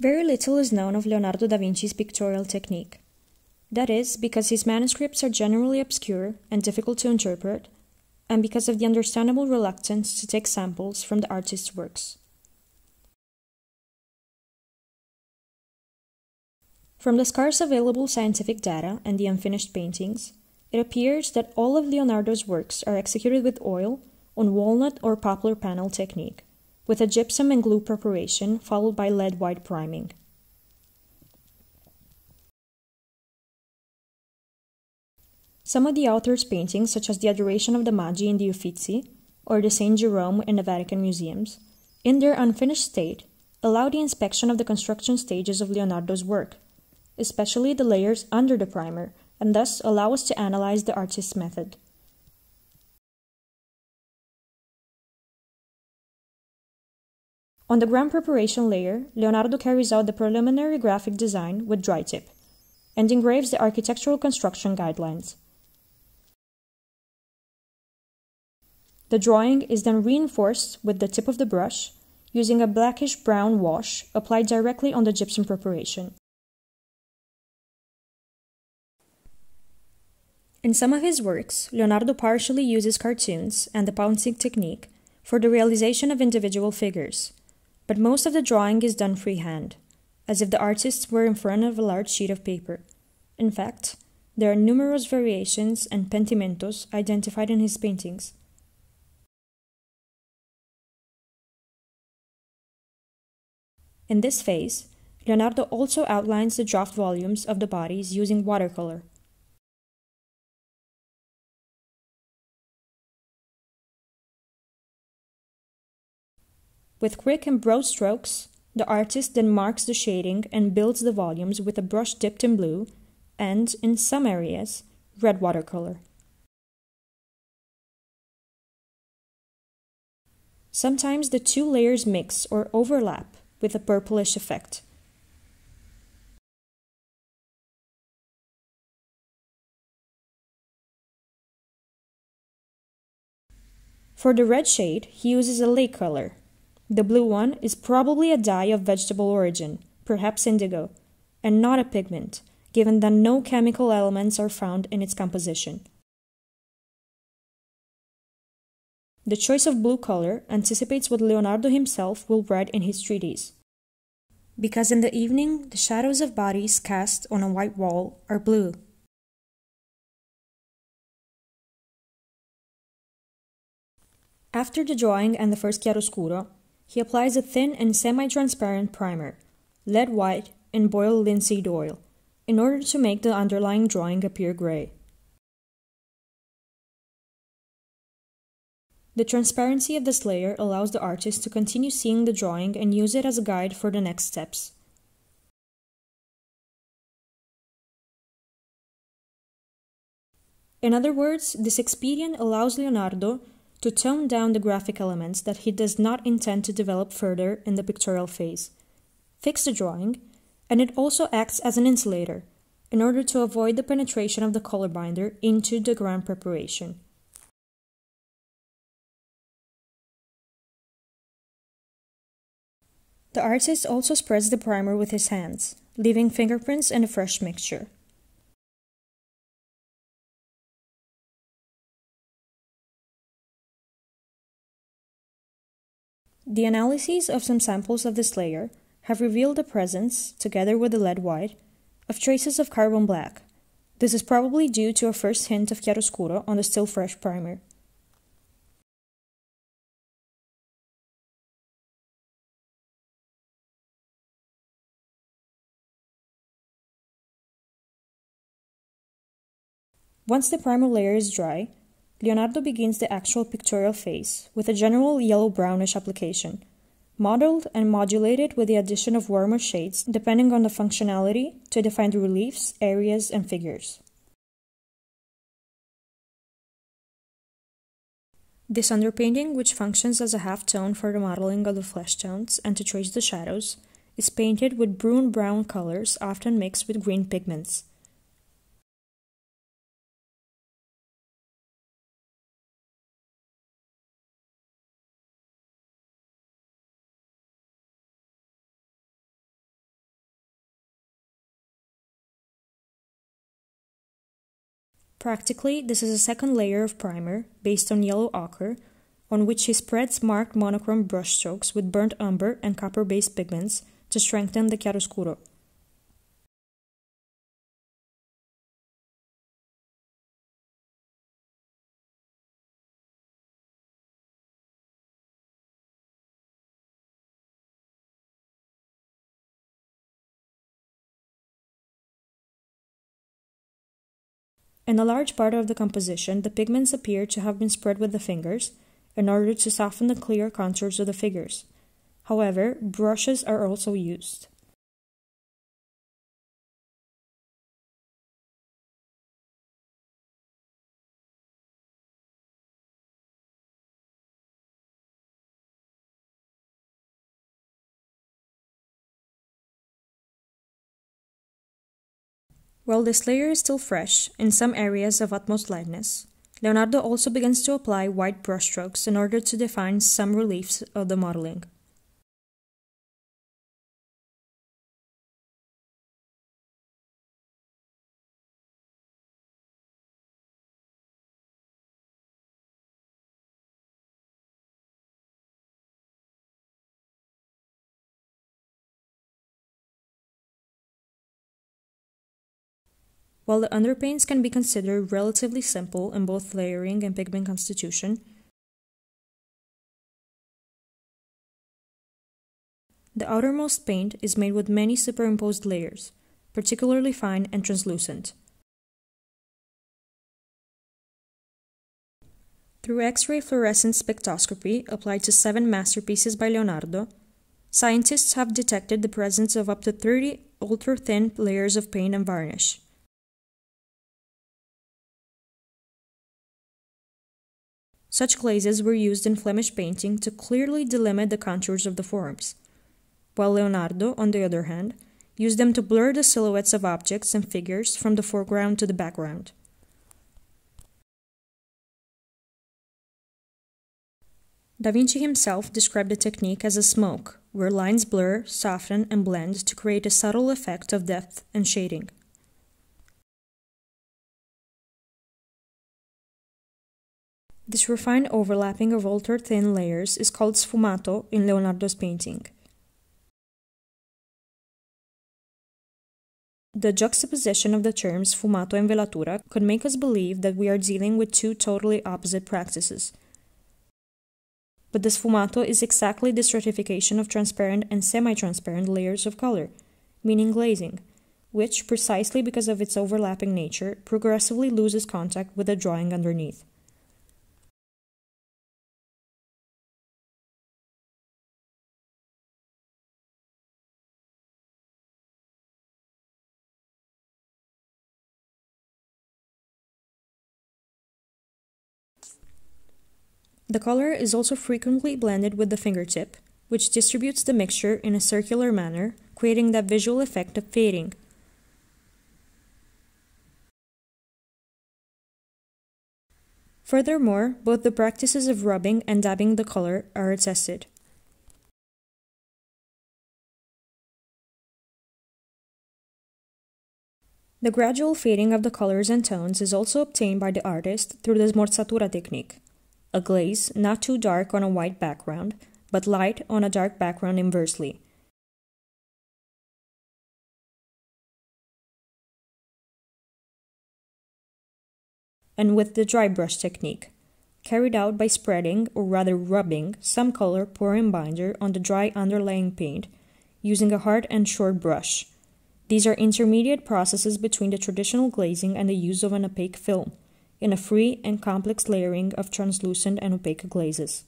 Very little is known of Leonardo da Vinci's pictorial technique. That is, because his manuscripts are generally obscure and difficult to interpret, and because of the understandable reluctance to take samples from the artist's works. From the scarce available scientific data and the unfinished paintings, it appears that all of Leonardo's works are executed with oil on walnut or poplar panel technique, with a gypsum and glue preparation followed by lead white priming. Some of the author's paintings, such as the Adoration of the Magi in the Uffizi or the St. Jerome in the Vatican Museums, in their unfinished state, allow the inspection of the construction stages of Leonardo's work, especially the layers under the primer, and thus allow us to analyze the artist's method. On the ground preparation layer, Leonardo carries out the preliminary graphic design with dry tip and engraves the architectural construction guidelines. The drawing is then reinforced with the tip of the brush using a blackish brown wash applied directly on the gypsum preparation. In some of his works, Leonardo partially uses cartoons and the pouncing technique for the realization of individual figures, but most of the drawing is done freehand, as if the artist were in front of a large sheet of paper. In fact, there are numerous variations and pentimentos identified in his paintings, In this phase, Leonardo also outlines the draft volumes of the bodies using watercolor. With quick and broad strokes, the artist then marks the shading and builds the volumes with a brush dipped in blue and, in some areas, red watercolor. Sometimes the two layers mix or overlap with a purplish effect. For the red shade, he uses a lake color. The blue one is probably a dye of vegetable origin, perhaps indigo, and not a pigment, given that no chemical elements are found in its composition. The choice of blue color anticipates what Leonardo himself will write in his treatise. Because in the evening, the shadows of bodies cast on a white wall are blue. After the drawing and the first chiaroscuro, he applies a thin and semi-transparent primer, lead white and boiled linseed oil, in order to make the underlying drawing appear gray. The transparency of this layer allows the artist to continue seeing the drawing and use it as a guide for the next steps. In other words, this expedient allows Leonardo to tone down the graphic elements that he does not intend to develop further in the pictorial phase, fix the drawing, and it also acts as an insulator in order to avoid the penetration of the color binder into the ground preparation. The artist also spreads the primer with his hands, leaving fingerprints in a fresh mixture. The analyses of some samples of this layer have revealed the presence, together with the lead white, of traces of carbon black. This is probably due to a first hint of chiaroscuro on the still fresh primer. Once the primer layer is dry, Leonardo begins the actual pictorial phase with a general yellow-brownish application, modeled and modulated with the addition of warmer shades depending on the functionality to define the reliefs, areas, and figures. This underpainting, which functions as a half tone for the modeling of the flesh tones and to trace the shadows, is painted with brune brown colors often mixed with green pigments. Practically, this is a second layer of primer, based on yellow ochre, on which he spreads marked monochrome brushstrokes with burnt umber and copper-based pigments to strengthen the chiaroscuro. In a large part of the composition, the pigments appear to have been spread with the fingers in order to soften the clear contours of the figures. However, brushes are also used. While this layer is still fresh, in some areas of utmost lightness, Leonardo also begins to apply white brushstrokes in order to define some reliefs of the modeling. While the underpaints can be considered relatively simple in both layering and pigment constitution, the outermost paint is made with many superimposed layers, particularly fine and translucent. Through X-ray fluorescence spectroscopy applied to seven masterpieces by Leonardo, scientists have detected the presence of up to 30 ultra-thin layers of paint and varnish. Such glazes were used in Flemish painting to clearly delimit the contours of the forms, while Leonardo, on the other hand, used them to blur the silhouettes of objects and figures from the foreground to the background. Da Vinci himself described the technique as a smoke, where lines blur, soften, and blend to create a subtle effect of depth and shading. This refined overlapping of ultra-thin layers is called sfumato in Leonardo's painting. The juxtaposition of the terms sfumato and velatura could make us believe that we are dealing with two totally opposite practices. But the sfumato is exactly the stratification of transparent and semi-transparent layers of color, meaning glazing, which, precisely because of its overlapping nature, progressively loses contact with the drawing underneath. The color is also frequently blended with the fingertip, which distributes the mixture in a circular manner, creating that visual effect of fading. Furthermore, both the practices of rubbing and dabbing the color are attested. The gradual fading of the colors and tones is also obtained by the artist through the smorzatura technique a glaze not too dark on a white background, but light on a dark background inversely. And with the dry brush technique, carried out by spreading, or rather rubbing, some color pouring binder on the dry underlying paint using a hard and short brush. These are intermediate processes between the traditional glazing and the use of an opaque film in a free and complex layering of translucent and opaque glazes.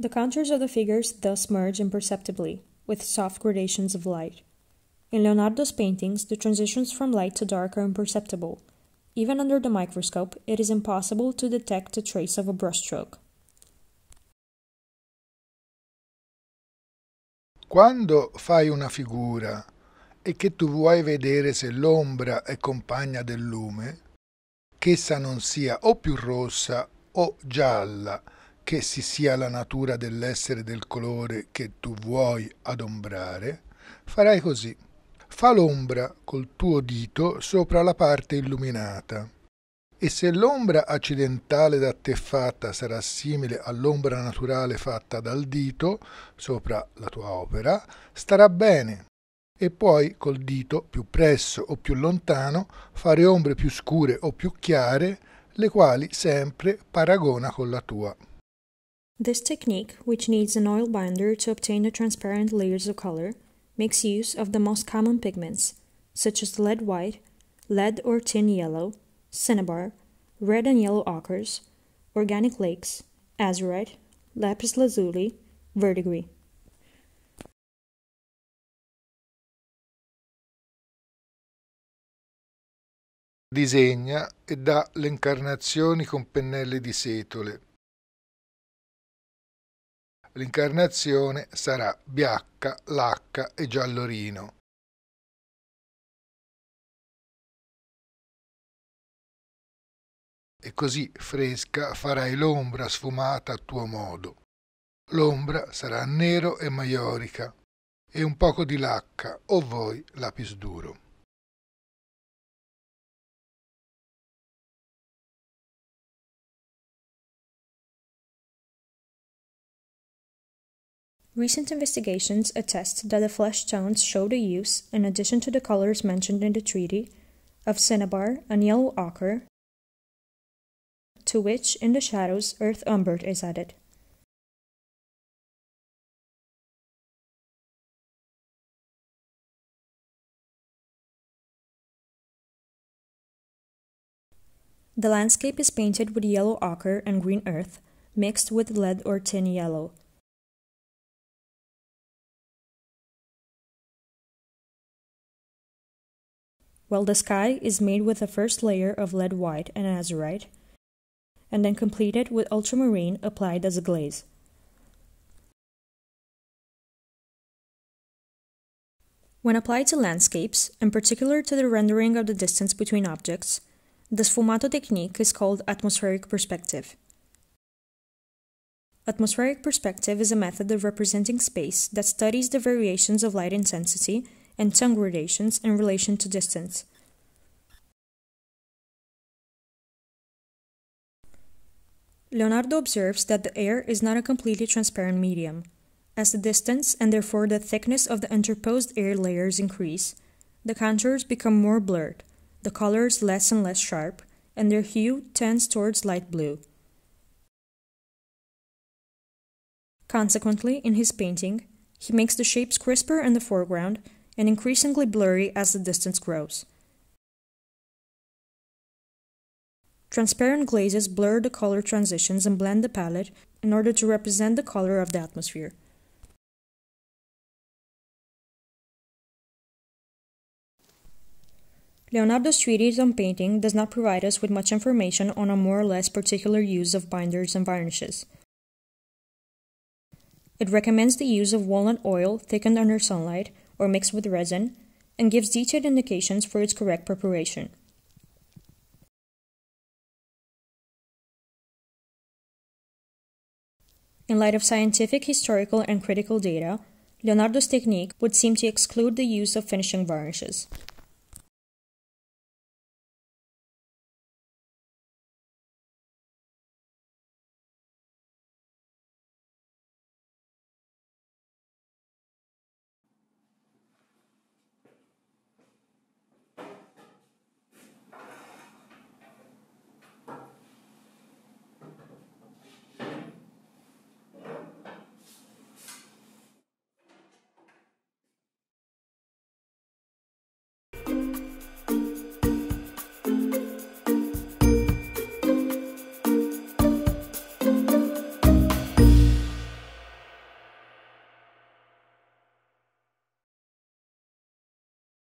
The contours of the figures thus merge imperceptibly, with soft gradations of light. In Leonardo's paintings, the transitions from light to dark are imperceptible, even under the microscope, it is impossible to detect a trace of a brushstroke. Quando fai una figura e che tu vuoi vedere se l'ombra è compagna del lume, che essa non sia o più rossa o gialla, che si sia la natura dell'essere del colore che tu vuoi adombrare, farai così. Fa l'ombra col tuo dito sopra la parte illuminata. E se l'ombra accidentale da te fatta sarà simile all'ombra naturale fatta dal dito sopra la tua opera, starà bene. E poi col dito, più presso o più lontano, fare ombre più scure o più chiare, le quali sempre paragona con la tua. This technique, which needs an oil binder to obtain the transparent layers of color, makes use of the most common pigments, such as lead white, lead or tin yellow, cinnabar, red and yellow ochres, organic lakes, azurite, lapis lazuli, verdigris. Disegna e dà le incarnazioni con pennelli di setole. L'incarnazione sarà biacca, lacca e giallorino. E così fresca farai l'ombra sfumata a tuo modo. L'ombra sarà nero e maiorica e un poco di lacca o voi lapis duro. Recent investigations attest that the flesh tones show the use, in addition to the colors mentioned in the treaty, of cinnabar and yellow ochre, to which, in the shadows, earth umbered is added. The landscape is painted with yellow ochre and green earth, mixed with lead or tin yellow. While the sky is made with a first layer of lead white and azurite, and then completed with ultramarine applied as a glaze. When applied to landscapes, in particular to the rendering of the distance between objects, the sfumato technique is called atmospheric perspective. Atmospheric perspective is a method of representing space that studies the variations of light intensity and tone gradations in relation to distance. Leonardo observes that the air is not a completely transparent medium. As the distance and therefore the thickness of the interposed air layers increase, the contours become more blurred, the colors less and less sharp, and their hue tends towards light blue. Consequently, in his painting, he makes the shapes crisper in the foreground and increasingly blurry as the distance grows. Transparent glazes blur the color transitions and blend the palette in order to represent the color of the atmosphere. Leonardo's treatise on painting does not provide us with much information on a more or less particular use of binders and varnishes. It recommends the use of walnut oil thickened under sunlight or mixed with resin, and gives detailed indications for its correct preparation. In light of scientific, historical, and critical data, Leonardo's technique would seem to exclude the use of finishing varnishes.